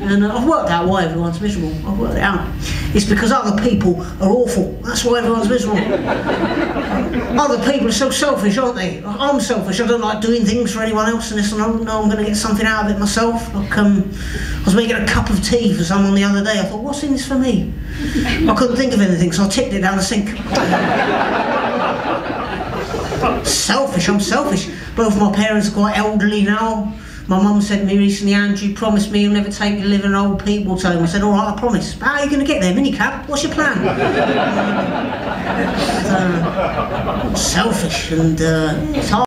And uh, I've worked out why everyone's miserable. I've worked it out. It's because other people are awful. That's why everyone's miserable. other people are so selfish, aren't they? I'm selfish. I don't like doing things for anyone else unless I know, know I'm going to get something out of it myself. Like, um, I was making a cup of tea for someone the other day. I thought, what's in this for me? I couldn't think of anything, so I tipped it down the sink. selfish, I'm selfish. Both my parents are quite elderly now. My mum said to me recently, Andrew, promise me you'll never take me living live in an old people's home. I said, all right, I promise. But how are you going to get there? Minicab? What's your plan? uh, selfish and uh, it's hard.